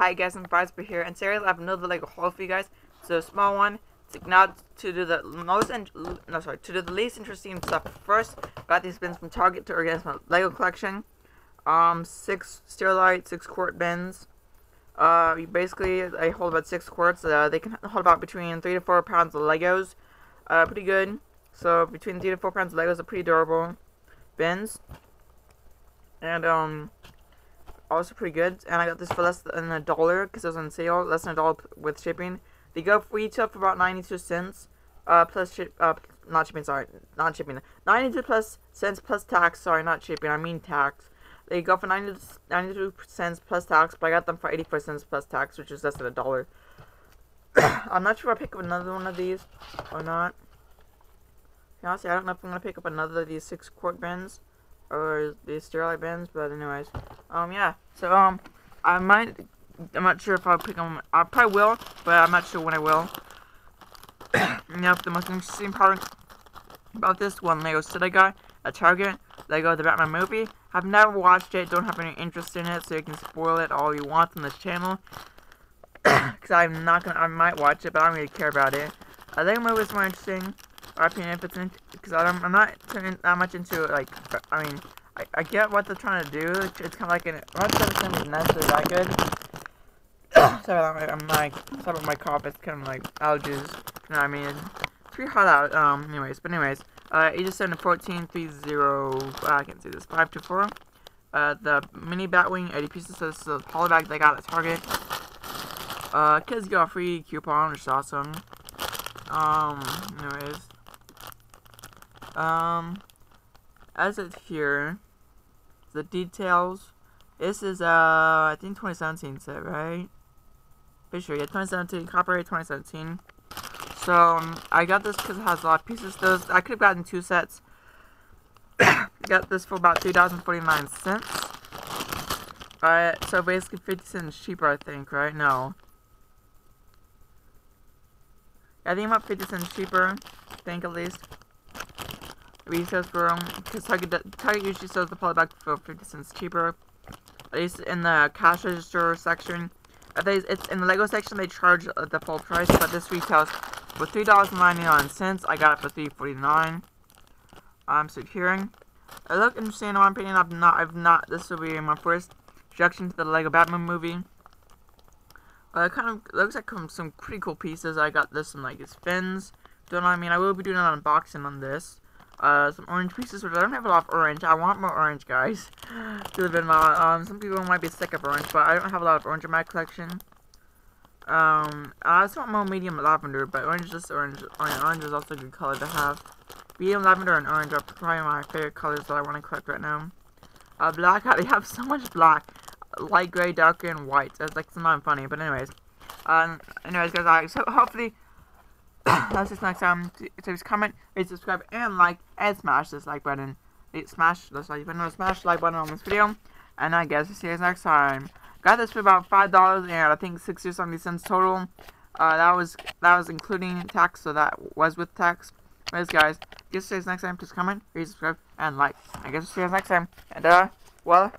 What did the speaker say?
Hi guys, I'm Bryce here, and today I have another Lego haul for you guys. So a small one. Now to do the most, and no sorry, to do the least interesting stuff first. Got these bins from Target to organize my Lego collection. Um, six Sterilite, six quart bins. Uh, basically they hold about six quarts. Uh, they can hold about between three to four pounds of Legos. Uh, pretty good. So between three to four pounds of Legos are pretty durable bins. And um, also pretty good. And I got this for less than a dollar because it was on sale. Less than a dollar with shipping. They go each for about 92 cents. Uh, plus ship, uh, not shipping, sorry, not shipping. 92 plus cents plus tax, sorry, not shipping, I mean tax. They go for 90, 92 cents plus tax, but I got them for 84 cents plus tax, which is less than a dollar. I'm not sure if I pick up another one of these or not. Honestly, I don't know if I'm gonna pick up another of these six quart bins or these sterilite bins, but anyways, um, yeah. So um, I might I'm not sure if I'll pick them. I probably will, but I'm not sure when I will. now, the most interesting part about this one Lego set I got at Target, Lego The Batman Movie. I've never watched it, don't have any interest in it, so you can spoil it all you want on this channel. Because I'm not gonna, I might watch it, but I don't really care about it. I think the is more interesting, opinion, if it's because I'm not turning that much into like, I mean, I, I get what they're trying to do, it's, kind of like an, I'm not sure it's necessarily that good, sorry, I'm like, sorry about my cough, it's kind of like allergies, you know what I mean? It's pretty hot out, um, anyways, but anyways, uh, ages 7 to 14, 30, uh, I can't see this, 5 to 4, uh, the mini Batwing, 80 pieces, so this is a polybag they got at Target, uh, kids got a free coupon, which is awesome, um, anyways, um, as it here, the details, this is, uh, I think 2017 set, right? Pretty sure, yeah, 2017, copyright 2017. So, um, I got this because it has a lot of pieces. Those I could have gotten two sets. got this for about 2049 cents. Alright, so basically 50 cents cheaper, I think, right? No. I think about 50 cents cheaper, I think at least. Retails for because Target, Target usually sells the polybag for 50 cents cheaper. At least in the cash register section. It's in the Lego section they charge uh, the full price, but this retails for three dollars and ninety nine cents. I got it for three forty nine. I'm securing. It look interesting in my opinion. I've not. I've not. This will be my first introduction to the Lego Batman movie. Uh, it kind of looks like some pretty cool pieces. I got this in like his fins. Don't know I mean? I will be doing an unboxing on this uh, some orange pieces, which I don't have a lot of orange. I want more orange, guys. to live in my, um, some people might be sick of orange, but I don't have a lot of orange in my collection. Um, I just want more medium lavender, but orange is just orange. Orange is also a good color to have. Medium lavender and orange are probably my favorite colors that I want to collect right now. Uh, black, I have so much black. Light gray, dark gray, and white. That's like, not funny, but anyways. Um, anyways, guys, I, so hopefully That's just next time. So just comment, rate, subscribe, and like, and smash this like button. Smash this like button, smash like button on this video. And I guess we'll see you guys next time. Got this for about five dollars and I think sixty or seventy cents total. Uh, that was that was including tax, so that was with tax. Anyways, guys, guess see you guys next time. Just comment, rate, subscribe, and like. I guess we'll see you guys next time. And uh, well.